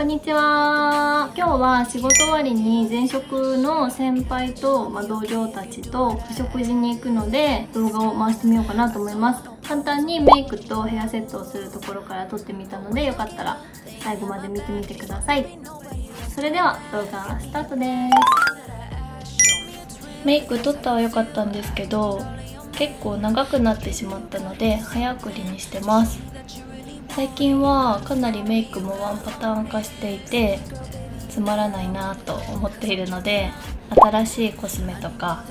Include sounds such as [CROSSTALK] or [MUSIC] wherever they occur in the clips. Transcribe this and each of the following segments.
こんにちは。今日は仕事終わりに前職の先輩と、まあ、同僚たちと食事に行くので動画を回してみようかなと思います。簡単にメイクとヘアセットをするところから撮ってみたのでよかったら最後まで見てみてください。それでは動画スタートです。メイク撮ったは良かったんですけど結構長くなってしまったので早送りにしてます。最近はかなりメイクもワンパターン化していてつまらないなと思っているので新しいコスメとか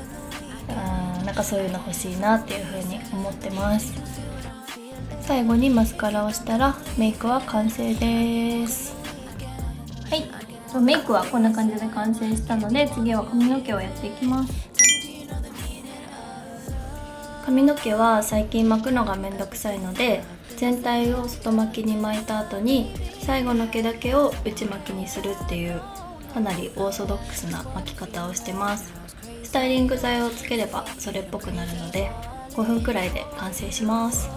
うんなんかそういうの欲しいなっていう風に思ってます。最後にマスカラをしたらメイクは完成です。はい。メイクはこんな感じで完成したので次は髪の毛をやっていきます。髪の毛は最近巻くのがめんどくさいので全体を外巻きに巻いた後に最後の毛だけを内巻きにするっていうかなりオーソドックスな巻き方をしてます。スタイリング剤をつければそれっぽくなるので5分くらいで完成します。は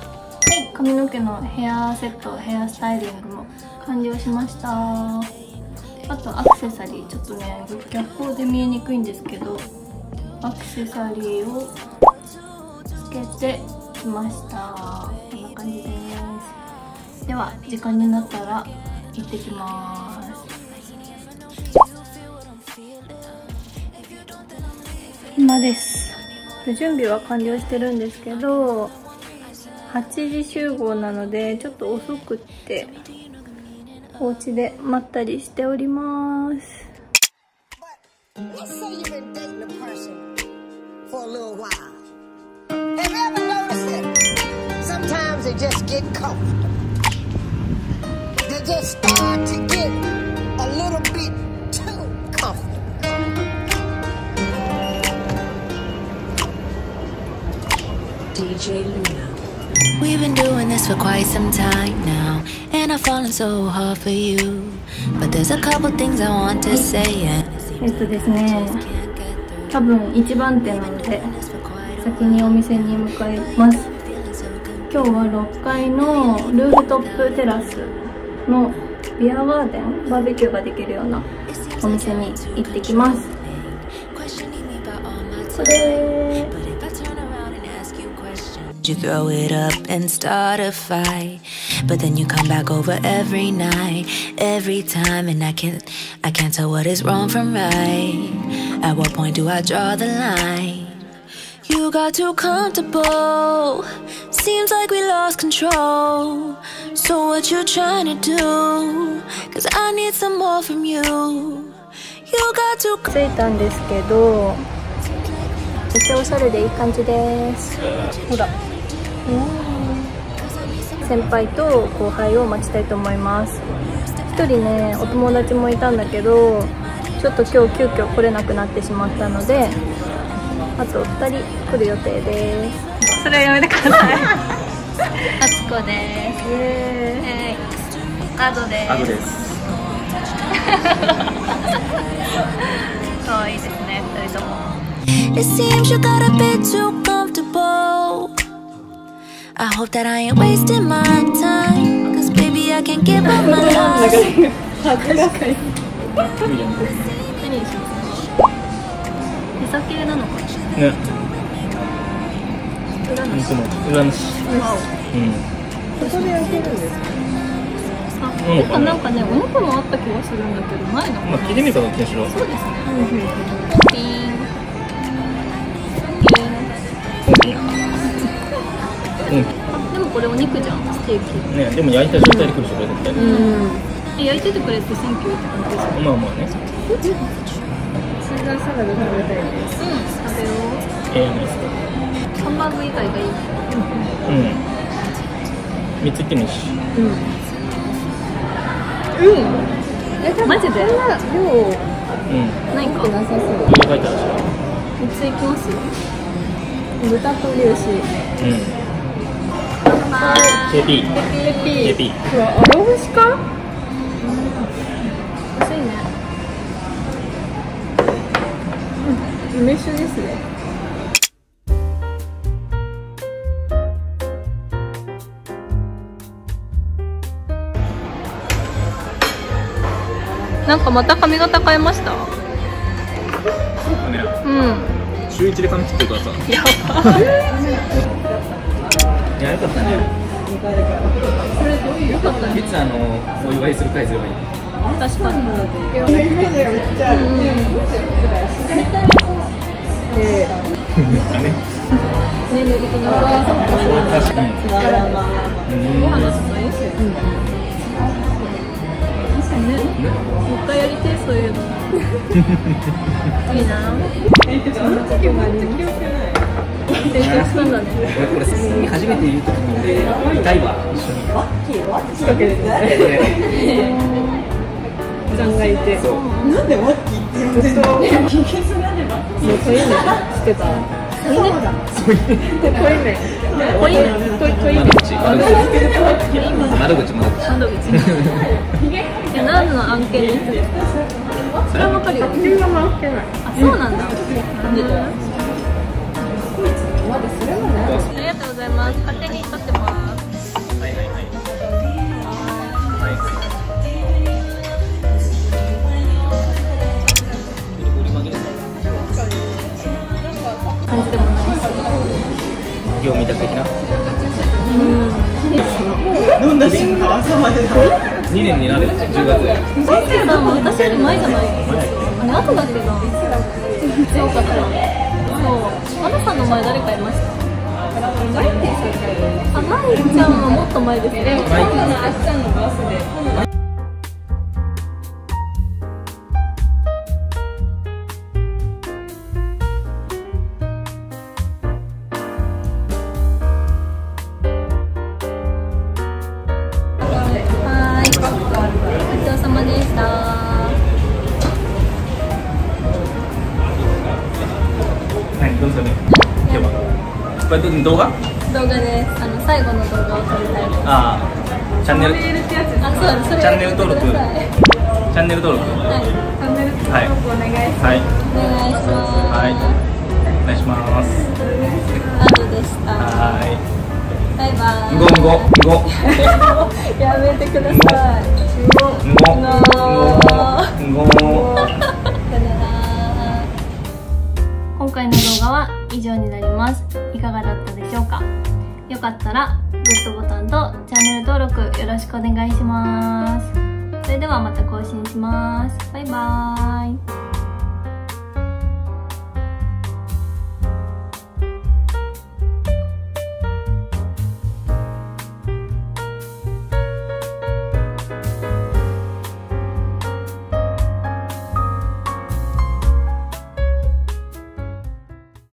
い髪の毛のヘアセットヘアスタイリングも完了しました。あとアクセサリーちょっとね逆光で見えにくいんですけどアクセサリーをけてきました。こんな感じです。では時間になったら行ってきます。今です。準備は完了してるんですけど8時集合なのでちょっと遅くってお家でまったりしております。Have you ever noticed it? Sometimes they just get comfortable. They just start to get a little bit too comfortable. DJ Luna. We've been doing this for quite some time now, and I've fallen so hard for you. But there's a couple things I want to say, and えっとですね多分一番手なので 先にお店に向かいます今日は6階のルーフトップテラスのビアガーデンバーベキューができるようなお店に行ってきますこれ You throw it up and start a fight, but then you come back over every night, every time, and I can't, I can't tell what is wrong from right. At what point do I draw the line? Got too comfortable. Seems like we lost control. So what you trying to do? Cause I need some more from you. You got too 着いたんですけどめっちゃおしゃれでいい感じですほら先輩と後輩を待ちたいと思います1人ねお友達もいたんだけどちょっと今日急遽来れなくなってしまったのであと2人来る予定ですそれはやめてくださいあつこですイエーイアドですアドです。可愛いですね2人とも It seems you got a bit too comfortable. I hope that I ain't wasting my time. Cause baby, I can't give up my life. 何にしますか手先なのかなね、裏のいつも裏のし。うん。ここで焼けるんですか？あ、てかな？んかね、お肉もあった気がするんだけど、ないのまあ、聞いてみるかどっちにしろ。そうですね。ピーン。ピーン。うん。あ、でもこれお肉じゃん、ステーキ。ね、でも焼いた状態で来るでしょ、これ絶対。うん。え、焼いててくれて thank you って感じですか？まあまあね。シーザーサラダ食べたいです。うん、食べよえハンバーグ以外がいい。うん。三ついってもいいし。うん。うん。マジで？量うん。ないか。なさそう。上書いてあるし。三ついきますよ。豚と牛。うん。は JP。い。ペ JP。うわ、あろ節か？欲しいね。うん、梅酒ですね。なんかまた髪型変えました？そうん。週一で髪切ってるからさ。やば。いやよかったね。よかったね。いつあのお祝いする会すればいい確かに。確かに。ねそういうのいいな。成長したんだね俺これさ初めて言う時に痛いわ。一緒にさんがいてそう。なんでワッキーって呼んでるの？もう。トイメしてたそういうトイメ濃いめトイトイメ窓口窓口窓口窓口。窓口。い [LAUGHS] 何の案件にするそれはわかるよ自分が回ってないあそうなんだ。なんでだありがとうございます勝手に撮ってますはいはいはいはい折り曲げる感じでもないし業務委託的な飲ん。だ瞬間朝まで2年になる10月で大勢さんも私より前じゃないあれ後だっけな強かったそうアナさんの前誰かいましたあ、マイちゃんはもっと前ですねマイクあっちゃんのバスではいどうぞね今日は。これ動画？動画です。あの最後の動画を撮りたいです。ああ。チャンネル？チあ、そうチャンネル登録？やってくださいャンネル登録？はい、チャンネル登録お願いします。はい。お願いします。はい。お願いします。アドでしたはバイバイ。[LAUGHS] やめてください。んご。んご。んご。んご。さよなら今回の動画は以上になります。いかがだったでしょうか？よかったらグッドボタンとチャンネル登録よろしくお願いします。それではまた更新します。バイバーイ。